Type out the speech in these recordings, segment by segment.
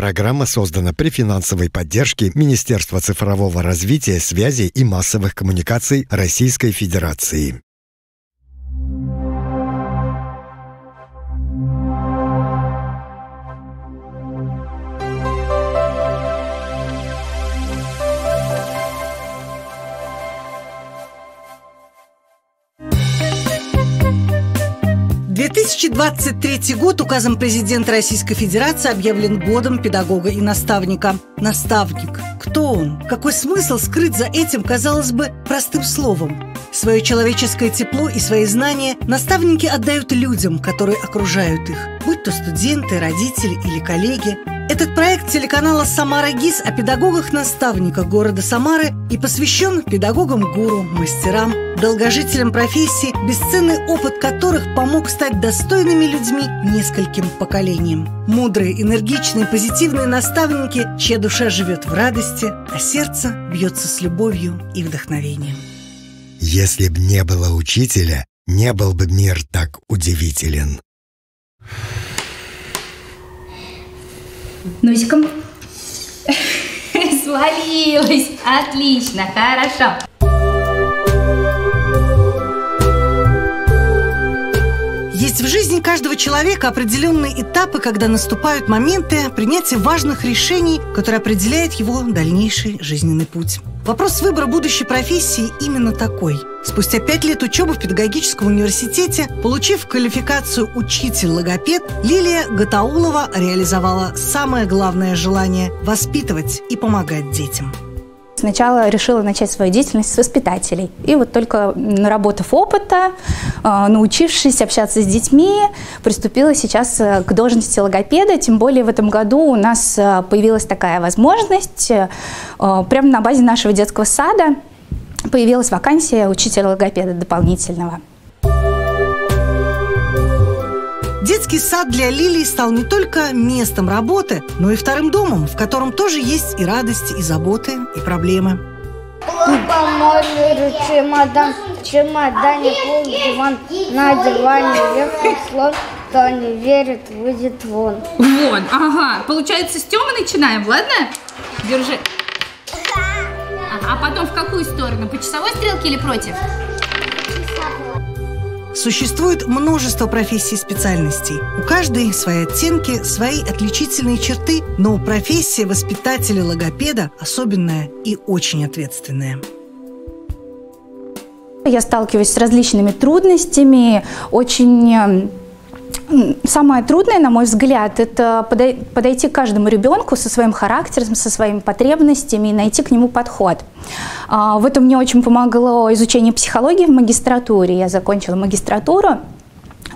Программа создана при финансовой поддержке Министерства цифрового развития, связи и массовых коммуникаций Российской Федерации. 2023 год указом президента Российской Федерации объявлен годом педагога и наставника. Наставник. Кто он? Какой смысл скрыт за этим, казалось бы, простым словом? Свое человеческое тепло и свои знания наставники отдают людям, которые окружают их, будь то студенты, родители или коллеги. Этот проект телеканала «Самара ГИС» о педагогах-наставниках города Самары и посвящен педагогам-гуру, мастерам, долгожителям профессии, бесценный опыт которых помог стать достойными людьми нескольким поколениям. Мудрые, энергичные, позитивные наставники, чья душа живет в радости, а сердце бьется с любовью и вдохновением. Если б не было учителя, не был бы мир так удивителен. Носиком. Свалилась. Отлично, хорошо. Есть в жизни каждого человека определенные этапы, когда наступают моменты принятия важных решений, которые определяют его дальнейший жизненный путь. Вопрос выбора будущей профессии именно такой. Спустя пять лет учебы в педагогическом университете, получив квалификацию учитель-логопед, Лилия Гатаулова реализовала самое главное желание – воспитывать и помогать детям. Сначала решила начать свою деятельность с воспитателей. И вот только наработав опыта, а, научившись общаться с детьми, приступила сейчас э, к должности логопеда. Тем более в этом году у нас э, появилась такая возможность. Э, прямо на базе нашего детского сада появилась вакансия учителя логопеда дополнительного. Детский сад для Лилии стал не только местом работы, но и вторым домом, в котором тоже есть и радости, и заботы, и проблемы. По морю чемодан, в чемодане пол диван, на диване вверх слон, кто не верит, выйдет вон. Вон, ага. Получается, с Тёмы начинаем, ладно? Держи. А потом в какую сторону? По часовой стрелке или против? Существует множество профессий и специальностей. У каждой свои оттенки, свои отличительные черты, но профессия воспитателя-логопеда особенная и очень ответственная. Я сталкиваюсь с различными трудностями, очень Самое трудное, на мой взгляд, это подойти к каждому ребенку со своим характером, со своими потребностями и найти к нему подход. А, в этом мне очень помогло изучение психологии в магистратуре. Я закончила магистратуру.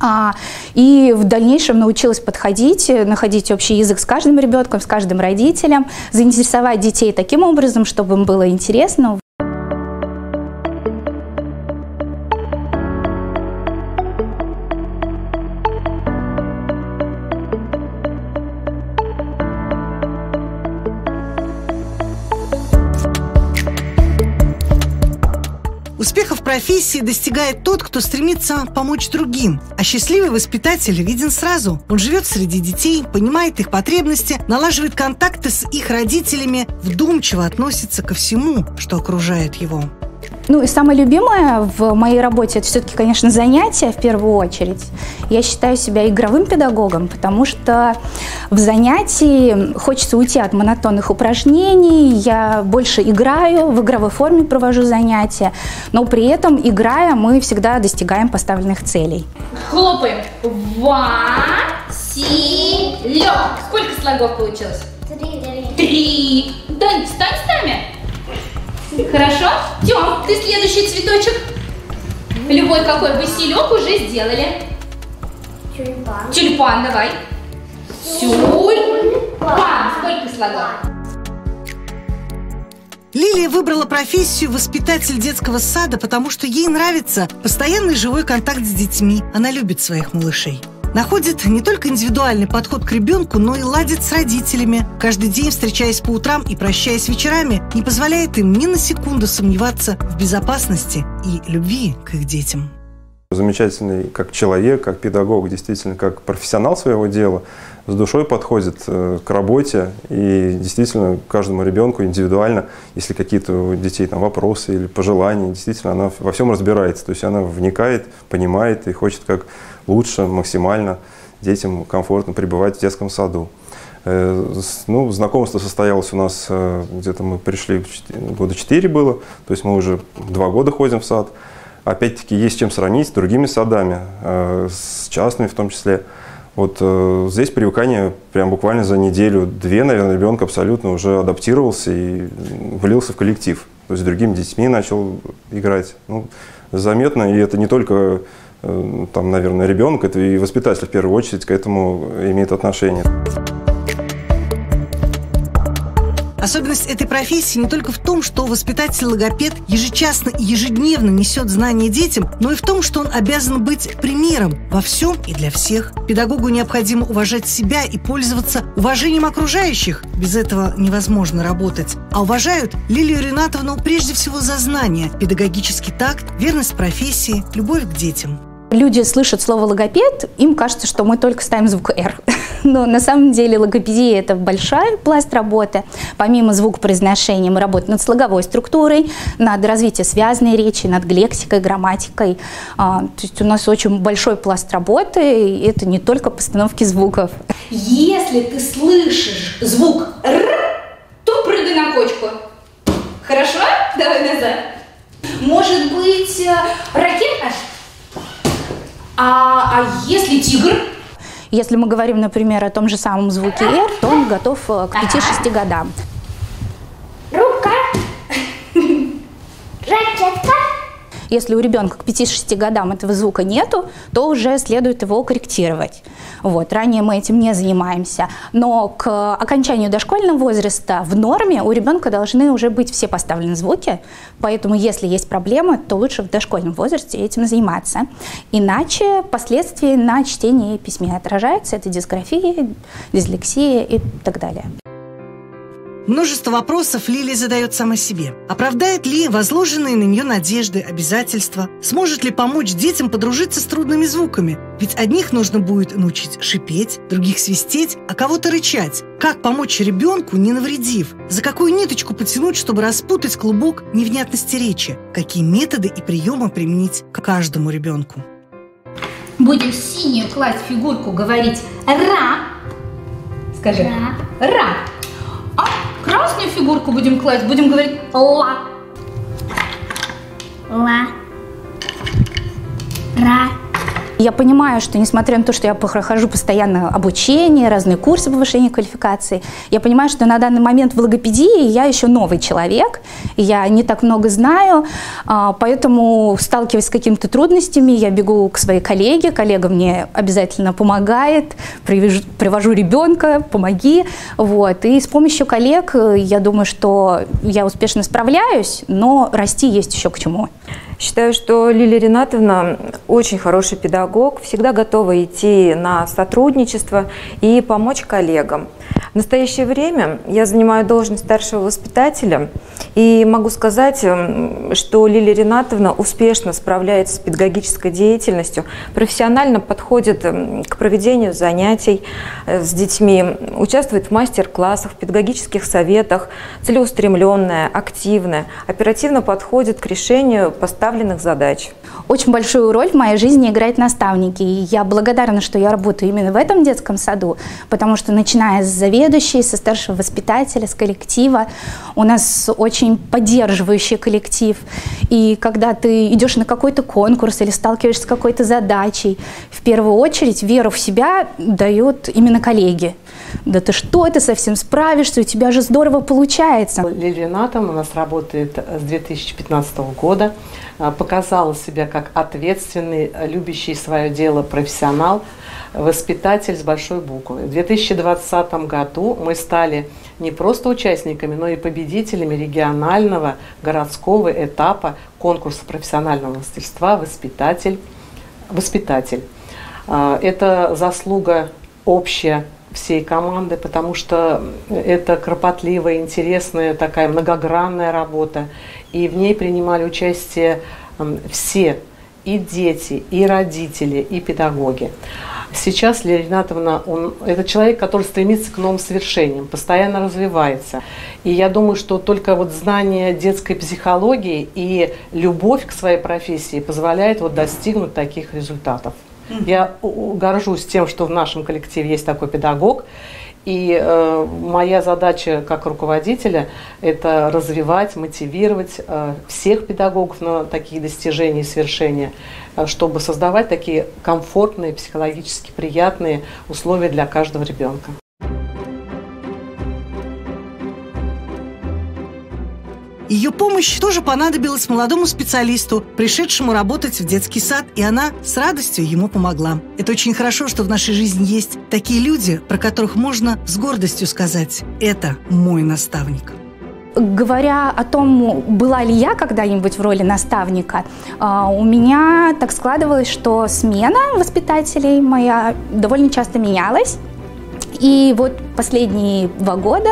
А, и в дальнейшем научилась подходить, находить общий язык с каждым ребенком, с каждым родителем, заинтересовать детей таким образом, чтобы им было интересно. Профессии достигает тот, кто стремится помочь другим. А счастливый воспитатель виден сразу. Он живет среди детей, понимает их потребности, налаживает контакты с их родителями, вдумчиво относится ко всему, что окружает его. Ну и самое любимое в моей работе это все-таки, конечно, занятия в первую очередь. Я считаю себя игровым педагогом, потому что в занятии хочется уйти от монотонных упражнений, я больше играю, в игровой форме провожу занятия, но при этом, играя, мы всегда достигаем поставленных целей. Хлопаем. Василек. Сколько слогов получилось? Три. Три. Дань, встань с нами. Хорошо? Тём, ты следующий цветочек. Любой какой Василек уже сделали. Тюльпан. Тюльпан, давай. Тюльпан. Сколько слогов? Лилия выбрала профессию воспитатель детского сада, потому что ей нравится постоянный живой контакт с детьми. Она любит своих малышей. Находит не только индивидуальный подход к ребенку, но и ладит с родителями. Каждый день, встречаясь по утрам и прощаясь вечерами, не позволяет им ни на секунду сомневаться в безопасности и любви к их детям. Замечательный как человек, как педагог, действительно как профессионал своего дела. с душой подходит к работе и действительно каждому ребенку индивидуально, если какие-то у детей там вопросы или пожелания, действительно она во всем разбирается, то есть она вникает, понимает и хочет как лучше, максимально детям комфортно пребывать в детском саду. Э, ну, знакомство состоялось у нас, э, где-то мы пришли, года 4 было, то есть мы уже два года ходим в сад. Опять-таки есть чем сравнить с другими садами, э, с частными в том числе. Вот здесь привыкание прям буквально за неделю-две, наверное, ребенок абсолютно уже адаптировался и влился в коллектив. То есть с другими детьми начал играть. Ну, заметно, и это не только там, наверное, ребенок, это и воспитатель в первую очередь к этому имеет отношение. Особенность этой профессии не только в том, что воспитатель-логопед ежечасно и ежедневно несет знания детям, но и в том, что он обязан быть примером во всем и для всех. Педагогу необходимо уважать себя и пользоваться уважением окружающих. Без этого невозможно работать. А уважают Лилию Ринатовну прежде всего за знания, педагогический такт, верность профессии, любовь к детям. Люди слышат слово логопед, им кажется, что мы только ставим звук «р». Но на самом деле логопедия – это большая пласт работы. Помимо звукопроизношения мы работаем над слоговой структурой, над развитием связанной речи, над лексикой, грамматикой. А, то есть у нас очень большой пласт работы, и это не только постановки звуков. Если ты слышишь звук «р», то прыгай на кочку. Хорошо? Давай назад. Может быть, э, ракета? А, а если тигр? Если мы говорим, например, о том же самом звуке «р», то он готов э, к 5-6 годам. Если у ребенка к 5-6 годам этого звука нету, то уже следует его корректировать. Вот. Ранее мы этим не занимаемся. Но к окончанию дошкольного возраста в норме у ребенка должны уже быть все поставлены звуки. Поэтому если есть проблемы, то лучше в дошкольном возрасте этим заниматься. Иначе последствия на чтении и письме отражаются. Это дисграфия, дислексия и так далее. Множество вопросов Лили задает сама себе. Оправдает ли возложенные на нее надежды, обязательства? Сможет ли помочь детям подружиться с трудными звуками? Ведь одних нужно будет научить шипеть, других свистеть, а кого-то рычать. Как помочь ребенку, не навредив? За какую ниточку потянуть, чтобы распутать клубок невнятности речи? Какие методы и приемы применить к каждому ребенку? Будем синюю класть фигурку, говорить «ра». Скажи «ра». «Ра». Фигурку будем класть, будем говорить ла. Ла. Ра. Я понимаю, что несмотря на то, что я прохожу постоянно обучение, разные курсы повышения квалификации, я понимаю, что на данный момент в логопедии я еще новый человек, я не так много знаю, а, поэтому, сталкиваясь с какими-то трудностями, я бегу к своей коллеге, коллега мне обязательно помогает, привожу, привожу ребенка, помоги, вот, и с помощью коллег э, я думаю, что я успешно справляюсь, но расти есть еще к чему. Считаю, что Лилия Ринатовна очень хороший педагог, всегда готова идти на сотрудничество и помочь коллегам. В настоящее время я занимаю должность старшего воспитателя и могу сказать, эм, что Лилия Ринатовна успешно справляется с педагогической деятельностью, профессионально подходит эм, к проведению занятий э, с детьми, участвует в мастер-классах, в педагогических советах, целеустремленная, активная, оперативно подходит к решению поставленных задач. Очень большую роль в моей жизни играют наставники. И я благодарна, что я работаю именно в этом детском саду, потому что начиная с заведующей, со старшего воспитателя, с коллектива, у нас очень поддерживающий коллектив. И когда ты идешь на какой-то конкурс или сталкиваешься с какой-то задачей, в первую очередь веру в себя дают именно коллеги. Да ты что, ты совсем справишься, у тебя же здорово получается. Лилия Натан у нас работает с 2015 года. А, показала себя как ответственный, любящий свое дело профессионал, воспитатель с большой буквы. В 2020 году мы стали не просто участниками, но и победителями регионального городского этапа конкурса профессионального мастерства «Воспитатель». воспитатель. А, это заслуга общая всей команды, потому что это кропотливая, интересная, такая многогранная работа. И в ней принимали участие все и дети, и родители, и педагоги. Сейчас Лилия Ринатовна, он, это человек, который стремится к новым свершениям, постоянно развивается. И я думаю, что только вот знание детской психологии и любовь к своей профессии позволяет вот достигнуть таких результатов. Я горжусь тем, что в нашем коллективе есть такой педагог. И э, моя задача как руководителя – это развивать, мотивировать э, всех педагогов на такие достижения и свершения, э, чтобы создавать такие комфортные, психологически приятные условия для каждого ребенка. Ее помощь тоже понадобилась молодому специалисту, пришедшему работать в детский сад, и она с радостью ему помогла. Это очень хорошо, что в нашей жизни есть такие люди, про которых можно с гордостью сказать «это мой наставник». Говоря о том, была ли я когда-нибудь в роли наставника, а, у меня так складывалось, что смена воспитателей моя довольно часто менялась. И вот последние два года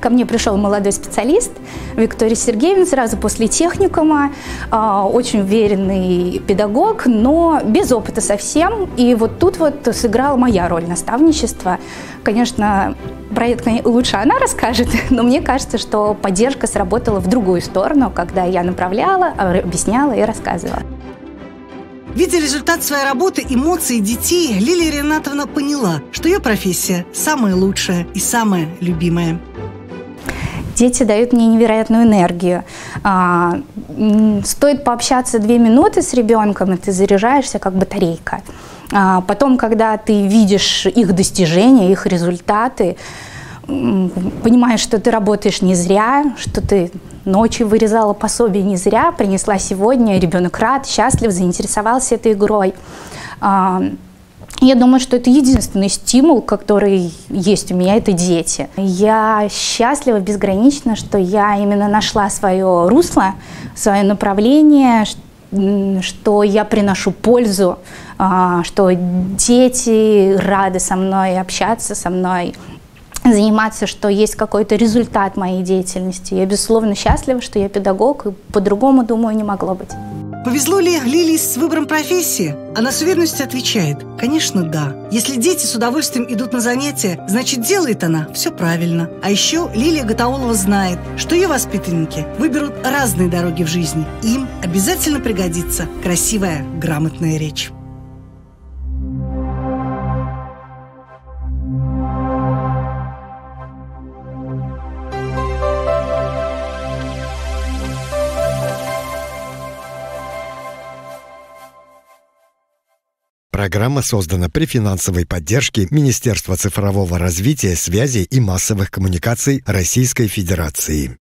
ко мне пришел молодой специалист Виктория Сергеевна сразу после техникума, а, очень уверенный педагог, но без опыта совсем. И вот тут вот сыграла моя роль наставничества. Конечно, про это лучше она расскажет, но мне кажется, что поддержка сработала в другую сторону, когда я направляла, объясняла и рассказывала. Видя результат своей работы, эмоции детей, Лилия Ренатовна поняла, что ее профессия самая лучшая и самая любимая. Дети дают мне невероятную энергию. А, стоит пообщаться две минуты с ребенком, и ты заряжаешься как батарейка. А потом, когда ты видишь их достижения, их результаты, понимаешь, что ты работаешь не зря, что ты ночью вырезала пособие не зря, принесла сегодня, ребенок рад, счастлив, заинтересовался этой игрой. А, я думаю, что это единственный стимул, который есть у меня, это дети. Я счастлива безгранично, что я именно нашла свое русло, свое направление, что я приношу пользу, а, что дети рады со мной общаться, со мной заниматься, что есть какой-то результат моей деятельности. Я, безусловно, счастлива, что я педагог, и по-другому, думаю, не могло быть. Повезло ли Лилии с выбором профессии? Она с уверенностью отвечает, конечно, да. Если дети с удовольствием идут на занятия, значит, делает она все правильно. А еще Лилия Гатаулова знает, что ее воспитанники выберут разные дороги в жизни. Им обязательно пригодится красивая, грамотная речь. Программа создана при финансовой поддержке Министерства цифрового развития, связи и массовых коммуникаций Российской Федерации.